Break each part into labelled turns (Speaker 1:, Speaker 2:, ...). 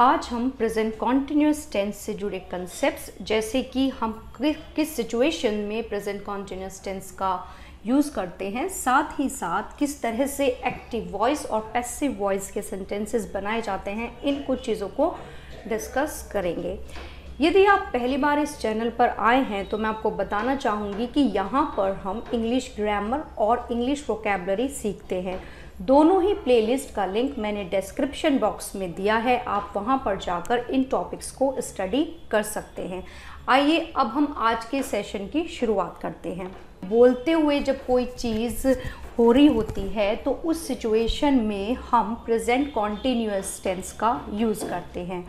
Speaker 1: आज हम present continuous tense से जुड़े कंसेप्ट्स जैसे कि हम किस सिचुएशन में प्रेजेंट कॉन्टिन्यूस टेंस का यूज़ करते हैं, साथ ही साथ किस तरह से एक्टिव वॉइस और पैसिव वॉइस के सेंटेंसेस बनाए जाते हैं, इन कुछ चीज़ों को डिस्कस करेंगे। यदि आप पहली बार इस चैनल पर आए हैं तो मैं आपको बताना चाहूँगी कि यहाँ पर हम इंग्लिश ग्रामर और इंग्लिश वोकेबलरी सीखते हैं। दोनों ही प्लेलिस्ट का लिंक मैंने डिस्क्रिप्शन बॉक्स में दिया है। आप वहाँ पर जाकर इन टॉपिक्स को स्टडी कर सकते हैं। आइए अब हम आज के सेशन की शुरुआत करते हैं। बोलते हुए जब कोई चीज़ हो रही होती है तो उस सिचुएशन में हम प्रेजेंट कॉन्टीन्यूस टेंस का यूज़ करते हैं।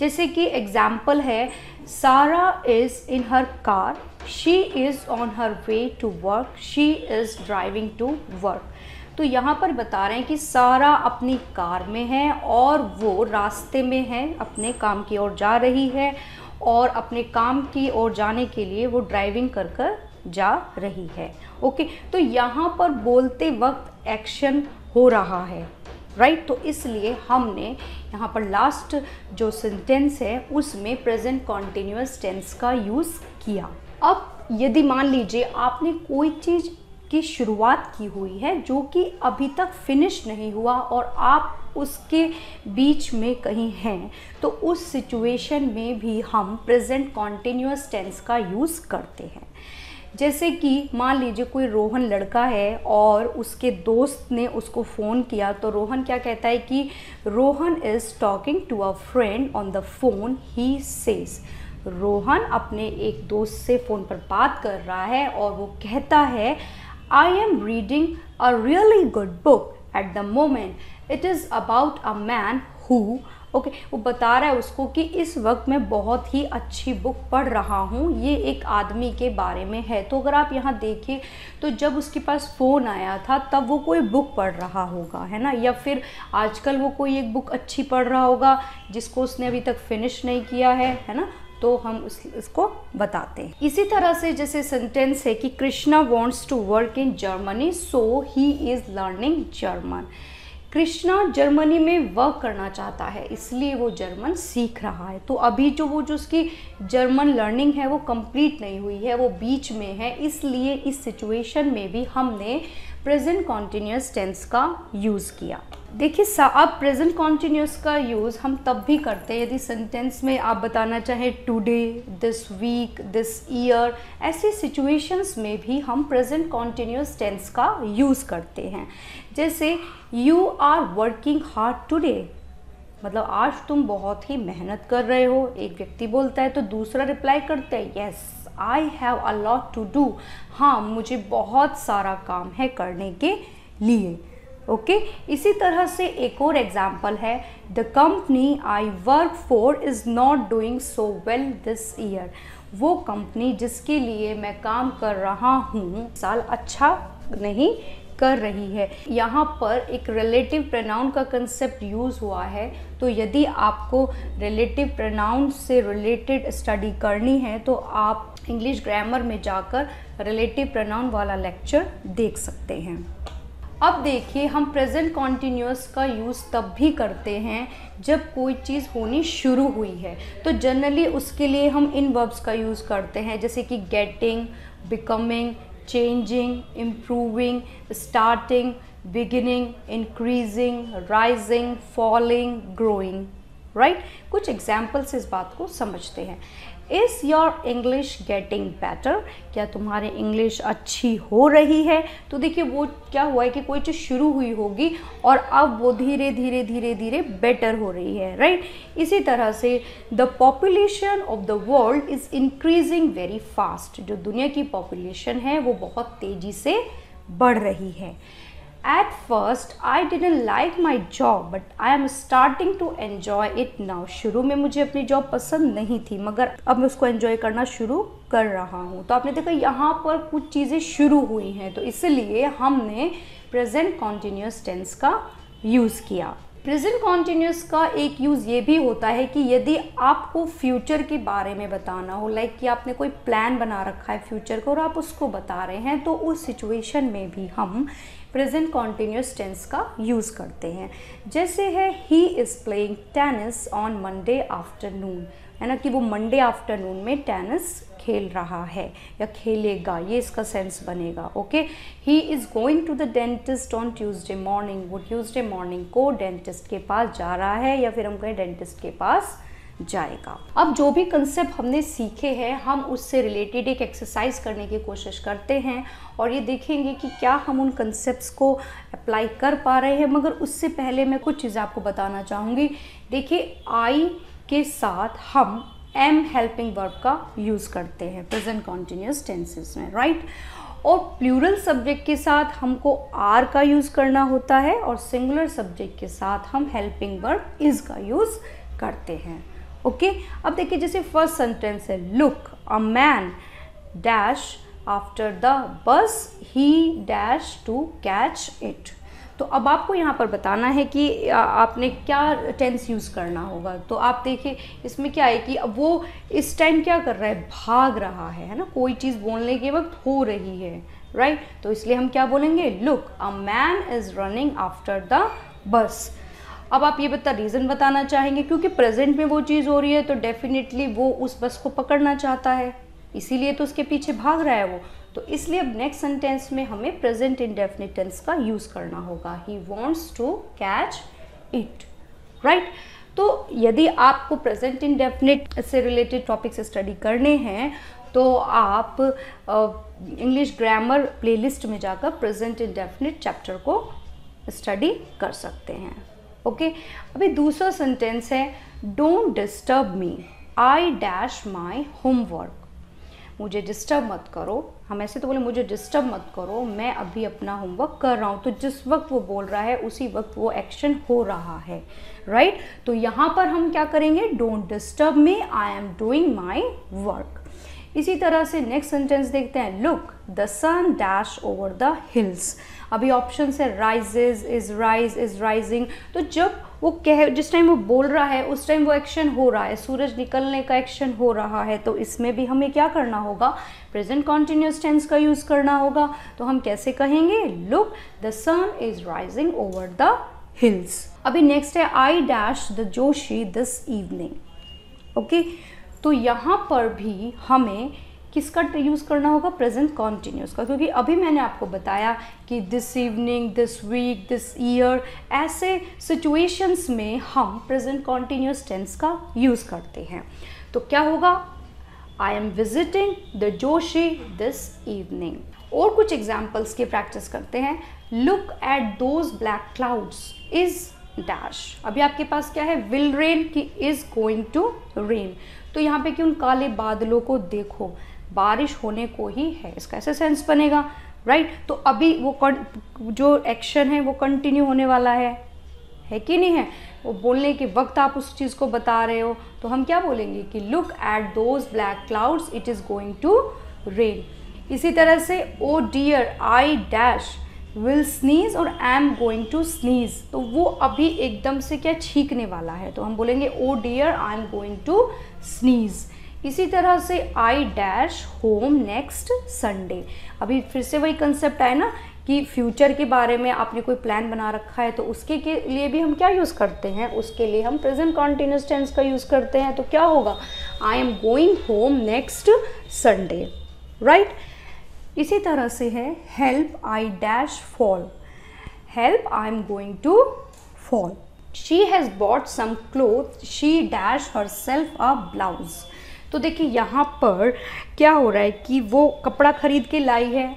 Speaker 1: जैसे कि एग्ज़ाम्पल है Sarah is in her car she is on her way to work she is driving to work तो यहाँ पर बता रहे हैं कि सारा अपनी कार में है और वो रास्ते में है, अपने काम की ओर जा रही है और अपने काम की ओर जाने के लिए वो ड्राइविंग कर कर जा रही है ओके तो यहाँ पर बोलते वक्त एक्शन हो रहा है राइट right? तो इसलिए हमने यहाँ पर लास्ट जो सेंटेंस है, उसमें प्रेजेंट कॉन्टिन्यूस टेंस का यूज़ किया अब यदि मान लीजिए आपने कोई चीज़ की शुरुआत की हुई है, जो कि अभी तक फिनिश नहीं हुआ और आप उसके बीच में कहीं हैं। तो उस सिचुएशन में भी हम प्रेजेंट कॉन्टिन्यूस टेंस का यूज़ करते हैं। जैसे कि मान लीजिए कोई रोहन लड़का है और उसके दोस्त ने उसको फ़ोन किया तो रोहन क्या कहता है कि Rohan is talking to a friend on the phone he says Rohan अपने एक दोस्त से फ़ोन पर बात कर रहा है और वो कहता है I am reading a really good book at the moment it is about a man who okay okay, वो बता रहा है उसको कि इस वक्त मैं बहुत ही अच्छी बुक पढ़ रहा हूँ। ये एक आदमी के बारे में है। तो अगर आप यहाँ देखिए तो जब उसके पास फ़ोन आया था तब वो कोई बुक पढ़ रहा होगा है ना? या फिर आजकल वो कोई एक बुक अच्छी पढ़ रहा होगा जिसको उसने अभी तक फिनिश नहीं किया है है ना? तो हम उस इसको बताते हैं। इसी तरह से जैसे सेंटेंस है कि Krishna wants to work in Germany so he is learning German Krishna Germany में वर्क करना चाहता है, इसलिए वो जर्मन सीख रहा है। तो अभी जो वो, जो उसकी जर्मन लर्निंग है, वो कंप्लीट नहीं हुई है, वो बीच में है, इसलिए इस सिचुएशन में भी हमने प्रेजेंट कॉन्टीन्यूस टेंस का यूज़ किया। देखिए अब प्रेजेंट कॉन्टीन्यूस का यूज़ हम तब भी करते हैं यदि सेंटेंस में आप बताना चाहें today this week this year ऐसी सिचुएशंस में भी हम प्रेजेंट कॉन्टीन्यूस टेंस का यूज़ करते हैं। जैसे you are working hard today मतलब आज तुम बहुत ही मेहनत कर रहे हो, एक व्यक्ति बोलता है तो दूसरा रिप्लाई करता है yes I have a lot to do हाँ मुझे बहुत सारा काम है करने के लिए। Okay okay? इसी तरह से एक और एग्ज़ाम्पल है। The company I work for is not doing so well this year वो कंपनी जिसके लिए मैं काम कर रहा हूँ, साल अच्छा नहीं कर रही है। यहाँ पर एक रिलेटिव प्रनाउन का कंसेप्ट यूज़ हुआ है। तो यदि आपको रिलेटिव प्रनाउन से रिलेटेड स्टडी करनी है तो आप इंग्लिश ग्रामर में जाकर रिलेटिव प्रनाउन वाला लेक्चर देख सकते हैं। अब देखिए, हम प्रेजेंट कॉन्टीन्यूस का यूज़ तब भी करते हैं जब कोई चीज़ होनी शुरू हुई है। तो जनरली उसके लिए हम इन वर्ब्स का यूज़ करते हैं, जैसे कि getting becoming changing, improving, starting, beginning, increasing, rising, falling, growing. Right right? कुछ एग्जाम्पल्स इस बात को समझते हैं is your English getting better क्या तुम्हारी इंग्लिश अच्छी हो रही है? तो देखिए, वो क्या हुआ है कि कोई चीज़ शुरू हुई होगी और अब वो धीरे धीरे धीरे धीरे बेटर हो रही है राइट इसी तरह से the population of the world is increasing very fast जो दुनिया की पॉपुलेशन है, वो बहुत तेज़ी से बढ़ रही है। At first, I didn't like my job, but I am starting to enjoy it now. शुरू में मुझे अपनी जॉब पसंद नहीं थी मगर अब मैं उसको एन्जॉय करना शुरू कर रहा हूँ तो आपने देखा यहाँ पर कुछ चीज़ें शुरू हुई हैं तो इसलिए हमने प्रेजेंट कॉन्टीन्यूस टेंस का यूज़ किया प्रेजेंट कॉन्टीन्यूस का एक यूज़ ये भी होता है कि यदि आपको फ्यूचर के बारे में बताना हो लाइक कि आपने कोई प्लान बना रखा है फ्यूचर को और आप उसको बता रहे हैं तो उस सिचुएशन में भी हम प्रेजेंट कॉन्टीन्यूस टेंस का यूज़ करते हैं। जैसे है he is playing tennis on Monday afternoon है ना कि वो मंडे आफ्टरनून में टेनिस खेल रहा है या खेलेगा, ये इसका सेंस बनेगा okay he is going to the dentist on Tuesday morning वो ट्यूसडे मॉर्निंग को डेंटिस्ट के पास जा रहा है या फिर हम कहें डेंटिस्ट के पास जाएगा। अब जो भी कंसेप्ट हमने सीखे हैं, हम उससे रिलेटेड एक एक्सरसाइज करने की कोशिश करते हैं और ये देखेंगे कि क्या हम उन कंसेप्ट को अप्लाई कर पा रहे हैं। मगर उससे पहले मैं कुछ चीज़ें आपको बताना चाहूँगी। देखिए आई के साथ हम एम हेल्पिंग वर्ब का यूज़ करते हैं प्रेजेंट कॉन्टीन्यूस टेंसेस में राइट और प्लूरल सब्जेक्ट के साथ हमको आर का यूज़ करना होता है और सिंगुलर सब्जेक्ट के साथ हम हेल्पिंग वर्ब इज़ का यूज़ करते हैं। Okay okay? अब देखिए, जैसे फ़र्स्ट सेंटेंस है look a man dash after the bus he dash to catch it तो अब आपको यहाँ पर बताना है कि आपने क्या टेंस यूज़ करना होगा। तो आप देखिए, इसमें क्या है कि अब वो इस टाइम क्या कर रहा है? भाग रहा है है ना? कोई चीज़ बोलने के वक्त हो रही है राइट? तो इसलिए हम क्या बोलेंगे? Look a man is running after the bus अब आप ये बता रीज़न बताना चाहेंगे? क्योंकि प्रेजेंट में वो चीज़ हो रही है तो डेफिनेटली वो उस बस को पकड़ना चाहता है। इसीलिए तो उसके पीछे भाग रहा है वो। तो इसलिए अब नेक्स्ट सेंटेंस में हमें प्रेजेंट इंडेफिनिट टेंस का यूज़ करना होगा। He wants to catch it right तो यदि आपको प्रेजेंट इंडेफिनिट से रिलेटेड टॉपिक्स स्टडी करने हैं तो आप इंग्लिश ग्रामर प्लेलिस्ट में जाकर प्रेजेंट इंडेफिनिट चैप्टर को स्टडी कर सकते हैं। Okay okay? अभी दूसरा सेंटेंस है don't disturb me I dash my homework मुझे डिस्टर्ब मत करो। हम ऐसे तो बोले, मुझे डिस्टर्ब मत करो, मैं अभी अपना होमवर्क कर रहा हूँ। तो जिस वक्त वो बोल रहा है, उसी वक्त वो एक्शन हो रहा है राइट right? तो यहाँ पर हम क्या करेंगे? Don't disturb me I am doing my work इसी तरह से नेक्स्ट सेंटेंस देखते हैं। Look the sun dash over the hills अभी ऑप्शन है rises is rise is rising तो जब वो कह, जिस टाइम वो बोल रहा है, उस टाइम वो एक्शन हो रहा है, सूरज निकलने का एक्शन हो रहा है तो इसमें भी हमें क्या करना होगा? प्रेजेंट कॉन्टिन्यूस टेंस का यूज़ करना होगा। तो हम कैसे कहेंगे? Look the sun is rising over the hills अभी नेक्स्ट है I dash the Joshi this evening okay तो यहाँ पर भी हमें किसका यूज़ करना होगा? प्रेजेंट कॉन्टीन्यूस का। क्योंकि अभी मैंने आपको बताया कि this evening this week this year ऐसे सिचुएशंस में हम प्रेजेंट कॉन्टीन्यूस टेंस का यूज़ करते हैं। तो क्या होगा? I am visiting the Joshi this evening और कुछ एग्जाम्पल्स की प्रैक्टिस करते हैं। Look at those black clouds is dash अभी आपके पास क्या है? विल रेन की इज़ गोइंग टू रेन तो यहाँ पे कि उन काले बादलों को देखो। बारिश होने को ही है, इसका ऐसे सेंस बनेगा राइट तो अभी वो जो एक्शन है, वो कंटिन्यू होने वाला है। है कि नहीं है? वो बोलने के वक्त आप उस चीज़ को बता रहे हो तो हम क्या बोलेंगे कि look at those black clouds it is going to rain इसी तरह से ओ dear I dash will sneeze और I am going to sneeze तो वो अभी एकदम से क्या छींकने वाला है? तो हम बोलेंगे ओ dear I am going to sneeze इसी तरह से I dash home next Sunday अभी फिर से वही कंसेप्ट आए ना कि फ्यूचर के बारे में आपने कोई प्लान बना रखा है तो उसके के लिए भी हम क्या यूज़ करते हैं? उसके लिए हम प्रेजेंट कॉन्टीन्यूस टेंस का यूज़ करते हैं तो क्या होगा? I am going home next Sunday right इसी तरह से है help I dash fall help I am going to fall she has bought some cloth she dash herself a blouse तो देखिए यहाँ पर क्या हो रहा है कि वो कपड़ा खरीद के लाई है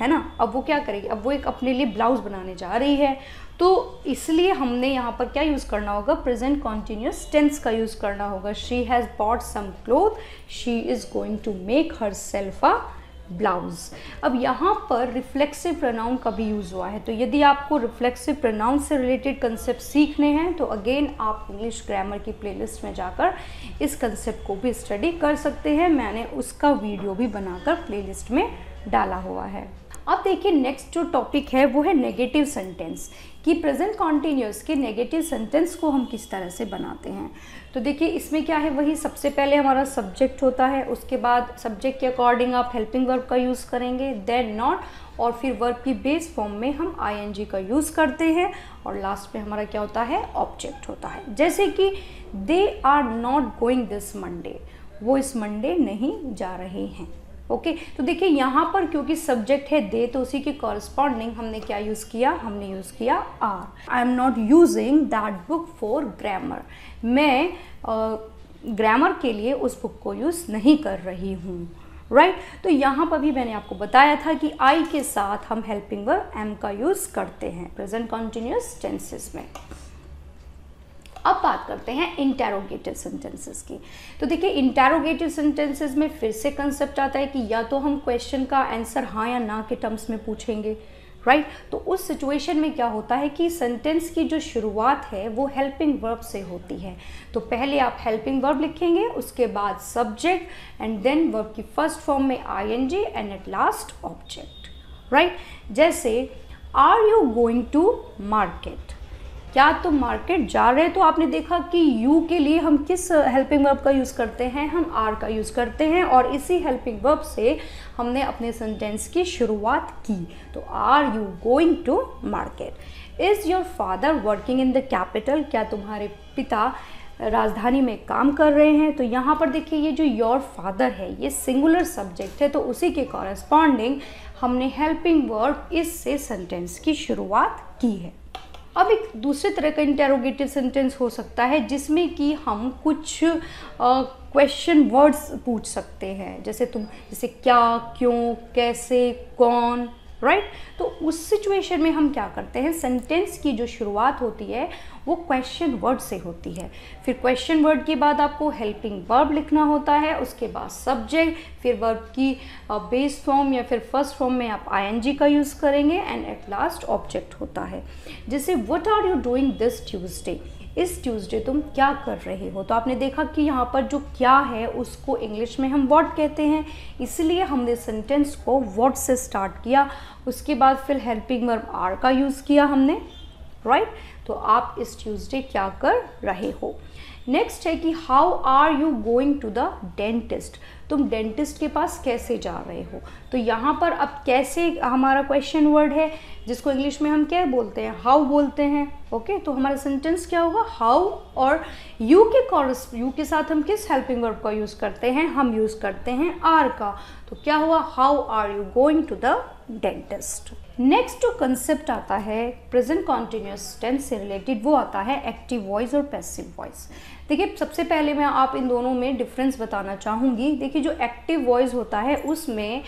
Speaker 1: है ना? अब वो क्या करेगी? अब वो एक अपने लिए ब्लाउज बनाने जा रही है। तो इसलिए हमने यहाँ पर क्या यूज़ करना होगा? प्रेजेंट कॉन्टीन्यूस टेंस का यूज़ करना होगा। She has bought some cloth she is going to make herself a blouse अब यहाँ पर रिफ्लेक्सिव प्रनाउन का भी यूज़ हुआ है। तो यदि आपको रिफ्लेक्सिव प्रनाउन से रिलेटेड कंसेप्ट सीखने हैं तो अगेन आप इंग्लिश ग्रामर की प्लेलिस्ट में जाकर इस कंसेप्ट को भी स्टडी कर सकते हैं। मैंने उसका वीडियो भी बनाकर प्लेलिस्ट में डाला हुआ है। अब देखिए नेक्स्ट जो टॉपिक है, वो है नेगेटिव सेंटेंस कि प्रेजेंट कॉन्टीन्यूस के नेगेटिव सेंटेंस को हम किस तरह से बनाते हैं? तो देखिए, इसमें क्या है, वही सबसे पहले हमारा सब्जेक्ट होता है, उसके बाद सब्जेक्ट के अकॉर्डिंग आप हेल्पिंग वर्ब का यूज़ करेंगे देन नॉट और फिर वर्ब की बेस फॉर्म में हम आईएनजी का यूज़ करते हैं, और लास्ट में हमारा क्या होता है ऑब्जेक्ट होता है। जैसे कि they are not going this Monday वो इस मंडे नहीं जा रहे हैं। ओके तो देखिए यहाँ पर क्योंकि सब्जेक्ट है दे तो उसी के कॉरस्पॉन्डिंग हमने क्या यूज़ किया? हमने यूज़ किया are I am not using that book for grammar मैं ग्रामर के लिए उस बुक को यूज़ नहीं कर रही हूँ. Right right? तो यहाँ पर भी मैंने आपको बताया था कि आई के साथ हम हेल्पिंग वर्ब एम का यूज़ करते हैं. प्रेजेंट कॉन्टिन्यूस टेंसेस में. अब बात करते हैं इंटेरोगेटिव सेंटेंसेस की। तो देखिए इंटेरोगेटिव सेंटेंसेस में फिर से कंसेप्ट आता है कि या तो हम क्वेश्चन का आंसर हाँ या ना के टर्म्स में पूछेंगे राइट right? तो उस सिचुएशन में क्या होता है कि सेंटेंस की जो शुरुआत है, वो हेल्पिंग वर्ब से होती है। तो पहले आप हेल्पिंग वर्ब लिखेंगे, उसके बाद सब्जेक्ट एंड देन वर्ब की फ़र्स्ट फॉर्म में I N G and at last object right जैसे are you going to market क्या तुम मार्केट जा रहे हैं? तो आपने देखा कि यू के लिए हम किस हेल्पिंग वर्ब का यूज़ करते हैं? हम आर का यूज़ करते हैं और इसी हेल्पिंग वर्ब से हमने अपने सेंटेंस की शुरुआत की। तो are you going to market is your father working in the capital क्या तुम्हारे पिता राजधानी में काम कर रहे हैं? तो यहाँ पर देखिए, ये जो योर फादर है, ये सिंगुलर सब्जेक्ट है तो उसी के कॉरेस्पॉन्डिंग हमने हेल्पिंग वर्ब इससे सेंटेंस की शुरुआत की है। अब एक दूसरे तरह का इंटेरोगेटिव सेंटेंस हो सकता है, जिसमें कि हम कुछ क्वेश्चन वर्ड्स पूछ सकते हैं जैसे तुम, जैसे क्या, क्यों, कैसे, कौन राइट right? तो उस सिचुएशन में हम क्या करते हैं सेंटेंस की जो शुरुआत होती है वो क्वेश्चन वर्ड से होती है। फिर क्वेश्चन वर्ड के बाद आपको हेल्पिंग वर्ब लिखना होता है, उसके बाद सब्जेक्ट फिर वर्ब की बेस फॉर्म या फिर फ़र्स्ट फॉर्म में आप आईएनजी का यूज़ करेंगे एंड एट लास्ट ऑब्जेक्ट होता है। जैसे what are you doing this Tuesday इस ट्यूसडे तुम क्या कर रहे हो? तो आपने देखा कि यहाँ पर जो क्या है, उसको इंग्लिश में हम वॉट कहते हैं। इसलिए हमने सेंटेंस को वॉट से स्टार्ट किया। उसके बाद फिर हेल्पिंग वर्ब आर का यूज़ किया हमने राइट तो आप इस ट्यूसडे क्या कर रहे हो? नेक्स्ट है कि how are you going to the dentist तुम डेंटिस्ट के पास कैसे जा रहे हो? तो यहाँ पर अब कैसे हमारा क्वेश्चन वर्ड है, जिसको इंग्लिश में हम क्या बोलते हैं? हाउ बोलते हैं ओके okay? तो हमारा सेंटेंस क्या होगा? हाउ और यू के कॉरस यू के साथ हम किस हेल्पिंग वर्ब का यूज़ करते हैं? हम यूज़ करते हैं आर का। तो क्या हुआ? How are you going to the dentist next जो कंसेप्ट आता है प्रेजेंट कॉन्टिन्यूस टेंस से रिलेटेड वो आता है एक्टिव वॉइस और पैसिव वॉइस देखिए, सबसे पहले मैं आप इन दोनों में डिफरेंस बताना चाहूँगी। देखिए, जो एक्टिव वॉइस होता है, उसमें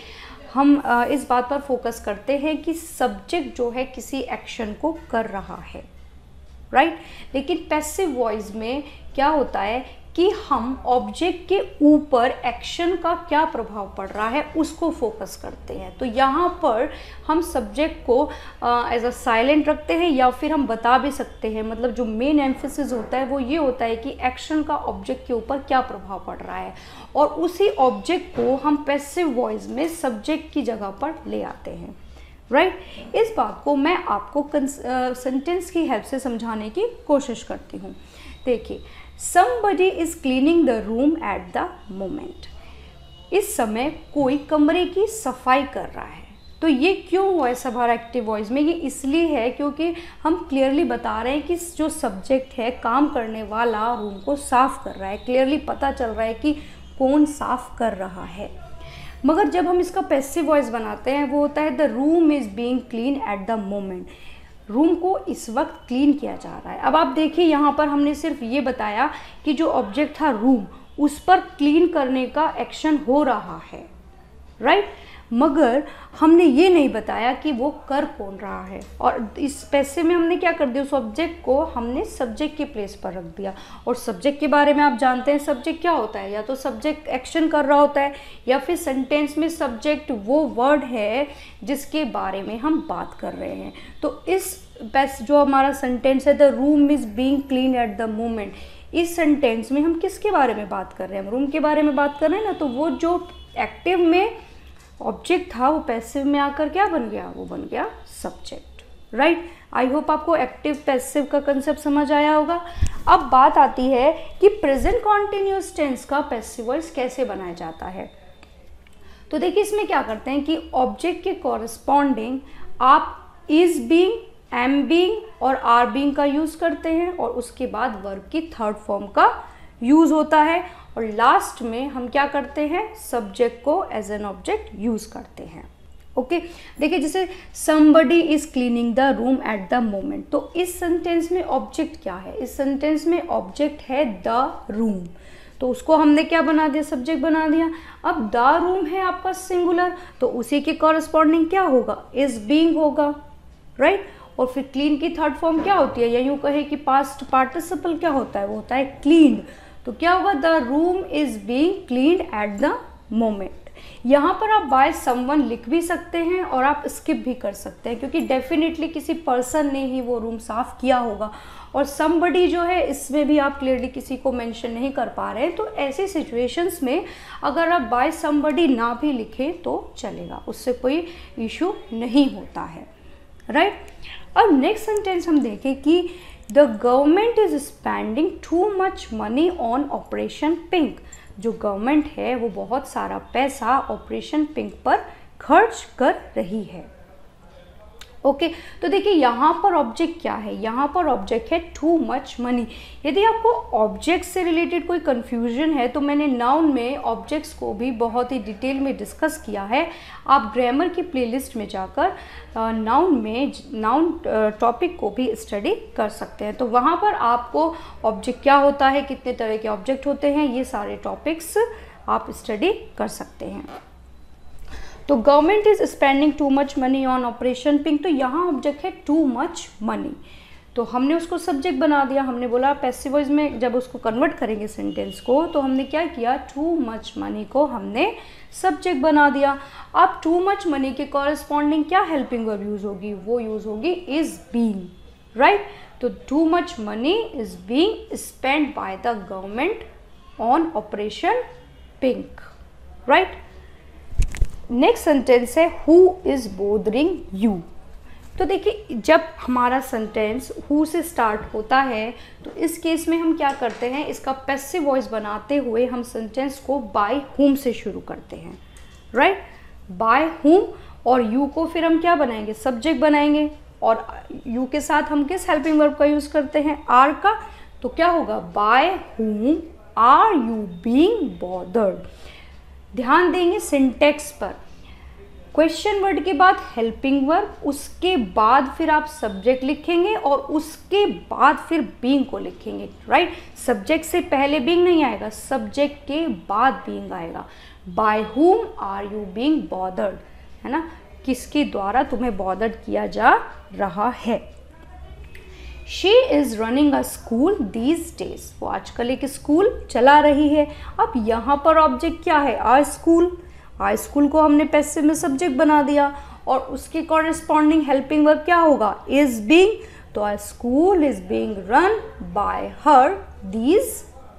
Speaker 1: हम इस बात पर फोकस करते हैं कि सब्जेक्ट जो है, किसी एक्शन को कर रहा है। Right right? लेकिन पैसिव वॉइस में क्या होता है कि हम ऑब्जेक्ट के ऊपर एक्शन का क्या प्रभाव पड़ रहा है, उसको फोकस करते हैं। तो यहाँ पर हम सब्जेक्ट को एज अ साइलेंट रखते हैं या फिर हम बता भी सकते हैं। मतलब जो मेन एम्फोसिस होता है, वो ये होता है कि एक्शन का ऑब्जेक्ट के ऊपर क्या प्रभाव पड़ रहा है। और उसी ऑब्जेक्ट को हम पैसिव वॉइस में सब्जेक्ट की जगह पर ले आते हैं। Right right? इस बात को मैं आपको सेंटेंस की हेल्प से समझाने की कोशिश करती हूँ। देखिए somebody is cleaning the room at the moment इस समय कोई कमरे की सफ़ाई कर रहा है। तो ये क्यों हुआ है सभार एक्टिव वॉइस में? ये इसलिए है क्योंकि हम क्लियरली बता रहे हैं कि जो सब्जेक्ट है, काम करने वाला रूम को साफ़ कर रहा है। क्लियरली पता चल रहा है कि कौन साफ़ कर रहा है। मगर जब हम इसका पैसिव वॉइस बनाते हैं, वो होता है the room is being clean at the moment room को इस वक्त क्लीन किया जा रहा है। अब आप देखिए, यहाँ पर हमने सिर्फ़ ये बताया कि जो ऑब्जेक्ट था रूम उस पर क्लीन करने का एक्शन हो रहा है राइट right? मगर हमने ये नहीं बताया कि वो कर कौन रहा है। और इस पैसे में हमने क्या कर दिया? उस ऑब्जेक्ट को हमने सब्जेक्ट के प्लेस पर रख दिया। और सब्जेक्ट के बारे में आप जानते हैं सब्जेक्ट क्या होता है? या तो सब्जेक्ट एक्शन कर रहा होता है, या फिर सेंटेंस में सब्जेक्ट वो वर्ड है जिसके बारे में हम बात कर रहे हैं। तो इस बेस्ट जो हमारा सेंटेंस है the room is being clean at the moment इस सेंटेंस में हम किसके बारे में बात कर रहे हैं? हम रूम के बारे में बात कर रहे हैं ना तो वो जो एक्टिव में ऑब्जेक्ट था, वो पैसिव में आकर क्या बन गया? वो बन गया सब्जेक्ट राइट आई होप आपको एक्टिव पैसिव का कंसेप्ट समझ आया होगा. अब बात आती है कि प्रेजेंट कॉन्टिन्यूस टेंस का पैसिव वॉइस कैसे बनाया जाता है? तो देखिए, इसमें क्या करते हैं कि ऑब्जेक्ट के कॉरेस्पॉन्डिंग आप इज़ बींग एम बींग और आर बींग का यूज़ करते हैं और उसके बाद वर्ब की थर्ड फॉर्म का यूज़ होता है। और लास्ट में हम क्या करते हैं? सब्जेक्ट को एज एन ऑब्जेक्ट यूज़ करते हैं। Okay okay? देखिए, जैसे somebody is cleaning the room at the moment तो इस सेंटेंस में ऑब्जेक्ट क्या है? इस सेंटेंस में ऑब्जेक्ट है द रूम तो उसको हमने क्या बना दिया? सब्जेक्ट बना दिया। अब द रूम है आपका सिंगुलर तो उसी के कॉरेस्पॉन्डिंग क्या होगा? इज़ बींग होगा राइट right? और फिर क्लीन की थर्ड फॉर्म क्या होती है? या यूँ कहे कि पास्ट पार्टिसिपल क्या होता है? वो होता है क्लीन तो क्या होगा? The room is being clean at the moment यहाँ पर आप बाय समवन लिख भी सकते हैं और आप स्किप भी कर सकते हैं, क्योंकि डेफिनेटली किसी पर्सन ने ही वो रूम साफ़ किया होगा। और समबडी जो है, इसमें भी आप क्लियरली किसी को मेंशन नहीं कर पा रहे हैं। तो ऐसी सिचुएशंस में अगर आप बाय समबडी ना भी लिखें तो चलेगा। उससे कोई इशू नहीं होता है। Right right? अब नेक्स्ट सेंटेंस हम देखें कि the government is spending too much money on operation pink जो गवर्नमेंट है, वो बहुत सारा पैसा ऑपरेशन पिंक पर खर्च कर रही है। ओके okay, तो देखिए यहाँ पर ऑब्जेक्ट क्या है? यहाँ पर ऑब्जेक्ट है टू मच मनी यदि आपको ऑब्जेक्ट से रिलेटेड कोई कन्फ्यूज़न है तो मैंने नाउन में ऑब्जेक्ट्स को भी बहुत ही डिटेल में डिस्कस किया है। आप ग्रामर की प्लेलिस्ट में जाकर नाउन में नाउन टॉपिक को भी स्टडी कर सकते हैं। तो वहाँ पर आपको ऑब्जेक्ट क्या होता है कितने तरह के ऑब्जेक्ट होते हैं ये सारे टॉपिक्स आप स्टडी कर सकते हैं। तो government is spending too much money on operation pink तो यहाँ ऑब्जेक्ट है टू मच मनी तो हमने उसको सब्जेक्ट बना दिया, हमने बोला पैसिव में जब उसको कन्वर्ट करेंगे सेंटेंस को तो हमने क्या किया? टू मच मनी को हमने सब्जेक्ट बना दिया. अब टू मच मनी के कॉरेस्पॉन्डिंग क्या हेल्पिंग वर्ब यूज़ होगी? वो यूज़ होगी इज़ बींग राइट तो too much money is being spend by the government on operation pink right next sentence है हु इज़ बोदरिंग यू तो देखिए, जब हमारा सेंटेंस हु से स्टार्ट होता है तो इस केस में हम क्या करते हैं, इसका पैसिव वॉइस बनाते हुए हम सेंटेंस को बाय हुम से शुरू करते हैं। राइट बाय हुम और यू को फिर हम क्या बनाएँगे सब्जेक्ट बनाएँगे। और यू के साथ हम किस हेल्पिंग वर्ब का यूज़ करते हैं आर का तो क्या होगा by whom are you being bothered ध्यान देंगे सिंटेक्स पर। क्वेश्चन वर्ड के बाद हेल्पिंग वर्ब उसके बाद फिर आप सब्जेक्ट लिखेंगे और उसके बाद फिर बींग को लिखेंगे राइट सब्जेक्ट से पहले बींग नहीं आएगा सब्जेक्ट के बाद बींग आएगा। By whom are you being bothered है ना? किसके द्वारा तुम्हें बॉदर्ड किया जा रहा है? She is running a school these days वो आजकल एक स्कूल चला रही है। अब यहाँ पर ऑब्जेक्ट क्या है? आ स्कूल आ स्कूल को हमने पैसिव में सब्जेक्ट बना दिया। और उसके कॉरेस्पॉन्डिंग हेल्पिंग वर्क क्या होगा? इज़ बींग तो a school is being run by her these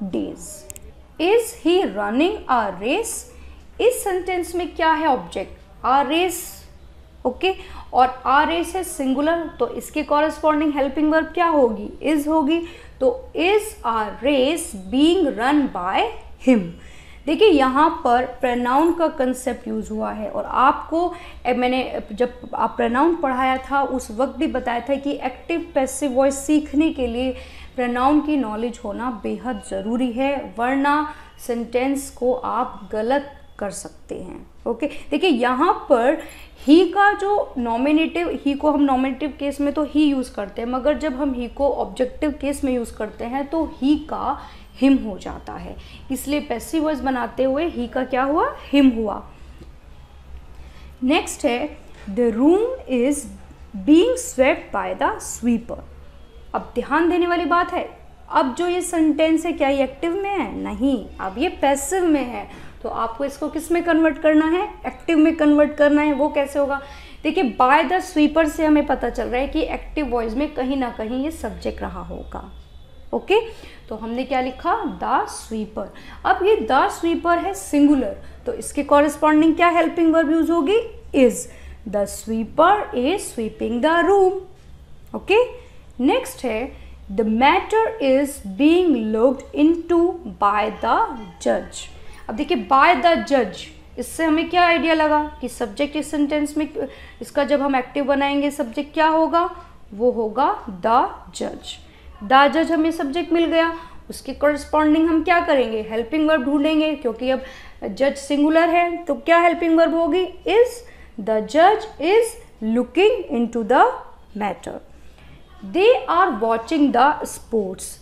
Speaker 1: days is he running a race इस सेंटेंस में क्या है ऑब्जेक्ट आ रेस ओके और आर एस है सिंगुलर तो इसके कॉरेस्पॉन्डिंग हेल्पिंग वर्ब क्या होगी? इज़ होगी। तो is are race being run by him देखिए, यहाँ पर प्रनाउन का कंसेप्ट यूज़ हुआ है और आपको मैंने, जब आप प्रनाउन पढ़ाया था, उस वक्त भी बताया था कि एक्टिव पैसिव वॉइस सीखने के लिए प्रनाउन की नॉलेज होना बेहद ज़रूरी है, वरना सेंटेंस को आप गलत कर सकते हैं। ओके? देखिए, यहाँ पर ही का जो नॉमिनेटिव ही को हम नॉमिनेटिव केस में तो ही यूज़ करते हैं, मगर जब हम ही को ऑब्जेक्टिव केस में यूज़ करते हैं तो ही का हिम हो जाता है। इसलिए पैसिव वॉइस बनाते हुए ही का क्या हुआ? हिम हुआ। नेक्स्ट है the room is being swept by the sweeper अब ध्यान देने वाली बात है, अब जो ये सेंटेंस है, क्या ये एक्टिव में है? नहीं। अब ये पैसिव में है। तो आपको इसको किसमें कन्वर्ट करना है? एक्टिव में कन्वर्ट करना है, वो कैसे होगा? देखिए बाय द स्वीपर से हमें पता चल रहा है कि एक्टिव वॉइस में कहीं ना कहीं ये सब्जेक्ट रहा होगा। ओके तो हमने क्या लिखा? द स्वीपर अब ये द स्वीपर है सिंगुलर तो इसके कॉरेस्पॉन्डिंग क्या हेल्पिंग वर्ब यूज़ होगी? Is the sweeper is sweeping the room okay next है the matter is being looked into by the जज अब देखिए बाय द जज इससे हमें क्या आइडिया लगा कि सब्जेक्ट इस सेंटेंस में, इसका जब हम एक्टिव बनाएँगे सब्जेक्ट क्या होगा? वो होगा द जज द जज हमें सब्जेक्ट मिल गया। उसके करस्पॉन्डिंग हम क्या करेंगे? हेल्पिंग वर्ब ढूंढेंगे, क्योंकि अब जज सिंगुलर है तो क्या हेल्पिंग वर्ब होगी? इज़ द जज is looking into the matter they are watching the sports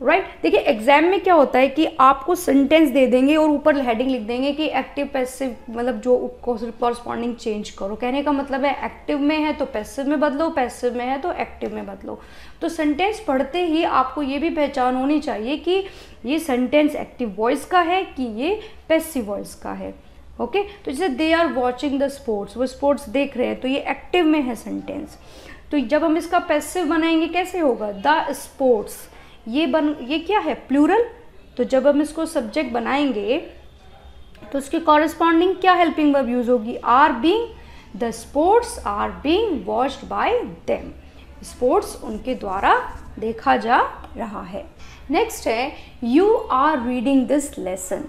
Speaker 1: right right? देखिए एग्ज़ाम में क्या होता है कि आपको सेंटेंस दे देंगे और ऊपर हेडिंग लिख देंगे कि एक्टिव पैसिव मतलब जो कॉरस्पॉन्डिंग चेंज करो। कहने का मतलब है एक्टिव में है तो पैसिव में बदलो पैसिव में है तो एक्टिव में बदलो। तो सेंटेंस पढ़ते ही आपको ये भी पहचान होनी चाहिए कि ये सेंटेंस एक्टिव वॉइस का है कि ये पैसिव वॉइस का है। Okay okay? तो जैसे they are watching the sports वो स्पोर्ट्स देख रहे हैं तो ये एक्टिव में है सेंटेंस तो जब हम इसका पैसिव बनाएँगे, कैसे होगा? द स्पोर्ट्स ये बन, ये क्या है? प्लूरल तो जब हम इसको सब्जेक्ट बनाएँगे तो उसके कॉरेस्पॉन्डिंग क्या हेल्पिंग वर्ब यूज़ होगी? Are being the sports are being watched by them sports उनके द्वारा देखा जा रहा है। नेक्स्ट है you are reading this lesson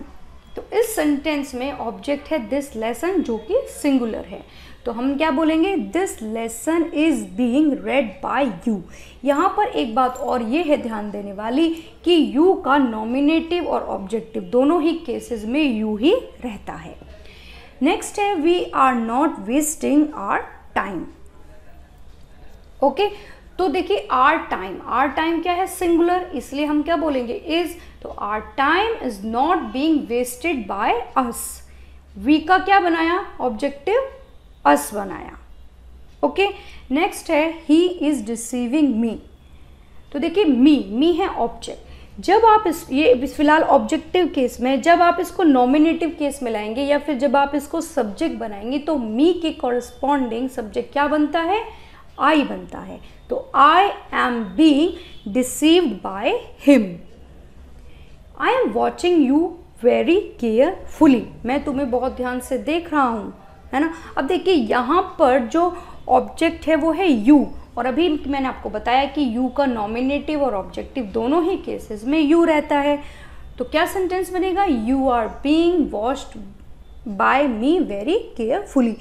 Speaker 1: तो इस सेंटेंस में ऑब्जेक्ट है दिस लेसन जो कि सिंगुलर है। तो हम क्या बोलेंगे? This lesson is being read by you यहाँ पर एक बात और ये है ध्यान देने वाली कि यू का नॉमिनेटिव और ऑब्जेक्टिव दोनों ही केसेस में यू ही रहता है। नेक्स्ट है we are not wasting our time okay तो देखिए आर टाइम आर टाइम क्या है? सिंगुलर इसलिए हम क्या बोलेंगे? इज़ तो our time is not being wasted by us we का क्या बनाया? ऑब्जेक्टिव अस बनाया ओके नेक्स्ट है ही इज़ डिसीविंग मी तो देखिए मी मी है ऑब्जेक्ट जब आप इस, ये फ़िलहाल ऑब्जेक्टिव केस में, जब आप इसको नॉमिनेटिव केस में लाएँगे या फिर जब आप इसको सब्जेक्ट बनाएँगे तो मी के कॉरस्पॉन्डिंग सब्जेक्ट क्या बनता है? आई बनता है. तो I am being deceived by him I am watching you very carefully मैं तुम्हें बहुत ध्यान से देख रहा हूँ. है ना? अब देखिए, यहाँ पर जो ऑब्जेक्ट है वो है यू और अभी मैंने आपको बताया कि यू का नॉमिनेटिव और ऑब्जेक्टिव दोनों ही केसेस में यू रहता है। तो क्या सेंटेंस बनेगा? You are being washed by me very carefully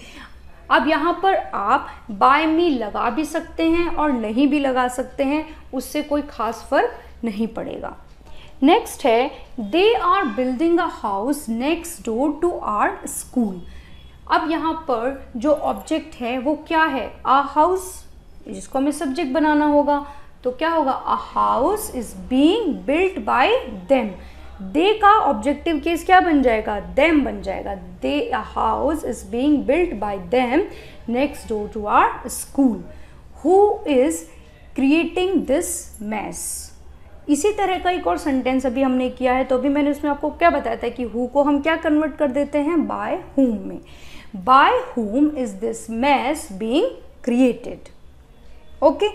Speaker 1: अब यहाँ पर आप बाय मी लगा भी सकते हैं और नहीं भी लगा सकते हैं, उससे कोई खास फ़र्क नहीं पड़ेगा। नेक्स्ट है they are building a house next door to our school अब यहाँ पर जो ऑब्जेक्ट है, वो क्या है? आ हाउस जिसको हमें सब्जेक्ट बनाना होगा। तो क्या होगा? A house is being built by them they का ऑब्जेक्टिव केस क्या बन जाएगा? देम बन जाएगा। They a house is being built by them next door to our school who is creating this mess इसी तरह का एक और सेंटेंस अभी हमने किया है तो अभी मैंने उसमें आपको क्या बताया था कि हु को हम क्या कन्वर्ट कर देते हैं? बाय हुम में। By whom is this mess being created? Okay,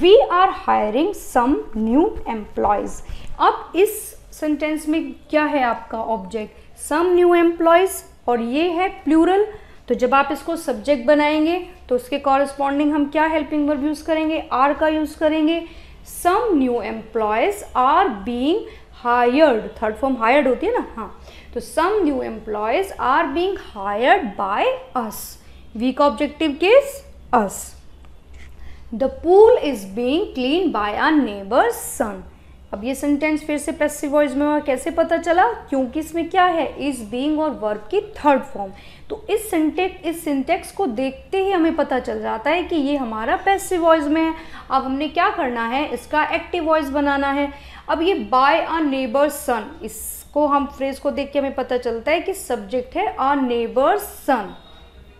Speaker 1: we are hiring some new employees. अब इस सेंटेंस में क्या है आपका ऑब्जेक्ट सम न्यू एम्प्लॉयज़ और ये है प्लूरल तो जब आप इसको सब्जेक्ट बनाएँगे तो उसके कॉरेस्पॉन्डिंग हम क्या हेल्पिंग वर्ब यूज़ करेंगे? आर का यूज़ करेंगे. Some new employees are being hired third form hired होती है ना? हाँ. तो some new employees are being hired by us week objective case us the pool is being clean by our neighbour son अब ये sentence फिर से passive voice में हुआ, कैसे पता चला? क्योंकि इसमें क्या है? इज़ बीइंग और वर्ब की थर्ड फॉर्म तो इस सिंटेक्स इस सिंटेक्स को देखते ही हमें पता चल जाता है कि ये हमारा पैसिव वॉइस में है। अब हमने क्या करना है? इसका एक्टिव वॉइस बनाना है। अब ये बाय अ नेबर सन इस को, हम फ्रेज को देख के हमें पता चलता है कि सब्जेक्ट है आ नेबर सन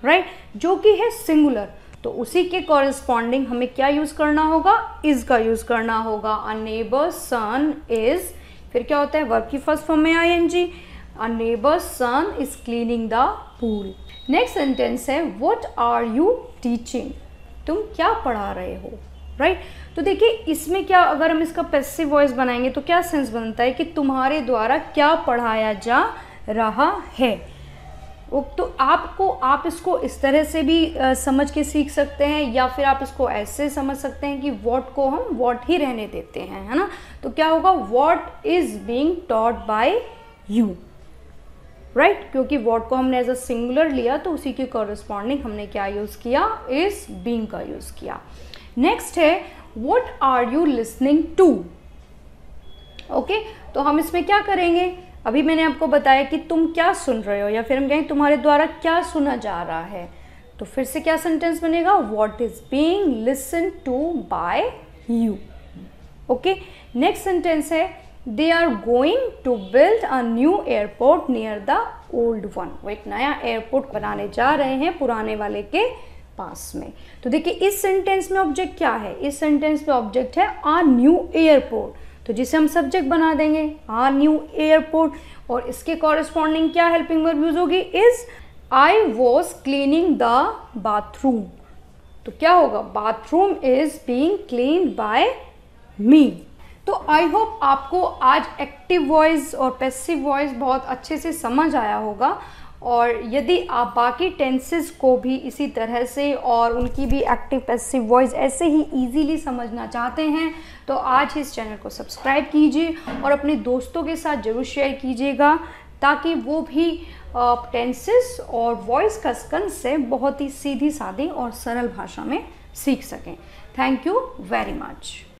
Speaker 1: राइट जो कि है सिंगुलर तो उसी के कॉरेस्पॉन्डिंग हमें क्या यूज़ करना होगा? इज़ का यूज़ करना होगा. अ नेबर सन इज़ फिर क्या होता है? वर्ब की फ़र्स्ट फॉर्म में I N G a neighbour son is cleaning the pool next sentence है वट आर यू टीचिंग तुम क्या पढ़ा रहे हो? Right right? तो देखिए इसमें क्या अगर हम इसका पैसिव वॉइस बनाएँगे तो क्या सेंस बनता है कि तुम्हारे द्वारा क्या पढ़ाया जा रहा है? तो आपको आप इसको इस तरह से भी आ, समझ के सीख सकते हैं या फिर आप इसको ऐसे समझ सकते हैं कि वॉट को हम वॉट ही रहने देते हैं है ना? तो क्या होगा what is being taught by you right क्योंकि वॉट को हमने एज अ सिंगुलर लिया तो उसी के कॉरेस्पॉन्डिंग हमने क्या यूज़ किया? इज़ बींग का यूज़ किया। नेक्स्ट है what are you listening to okay तो हम इसमें क्या करेंगे? अभी मैंने आपको बताया कि तुम क्या सुन रहे हो, या फिर हम कहें तुम्हारे द्वारा क्या सुना जा रहा है। तो फिर से क्या सेंटेंस बनेगा? What is being listen to by you okay next sentence है they are going to build a new airport near the old one वो एक नया एयरपोर्ट बनाने जा रहे हैं पुराने वाले के पास में। तो देखिए, इस सेंटेंस में ऑब्जेक्ट क्या है? इस सेंटेंस में ऑब्जेक्ट है आ न्यू एयरपोर्ट तो जिसे हम सब्जेक्ट बना देंगे आ न्यू एयरपोर्ट और इसके कॉरेस्पॉन्डिंग क्या हेल्पिंग वर्ब यूज़ होगी? Is I was cleaning the bathroom तो क्या होगा? Bathroom is being clean by me तो आई होप आपको आज एक्टिव वॉइस और पैसिव वॉइस बहुत अच्छे से समझ आया होगा। और यदि आप बाकी टेंसेस को भी इसी तरह से और उनकी भी एक्टिव पैसिव वॉइस ऐसे ही इजीली समझना चाहते हैं तो आज इस चैनल को सब्सक्राइब कीजिए और अपने दोस्तों के साथ ज़रूर शेयर कीजिएगा ताकि वो भी टेंसेस और वॉइस का कंसेप्ट बहुत ही सीधी सादी और सरल भाषा में सीख सकें। Thank you very much